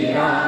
Yeah.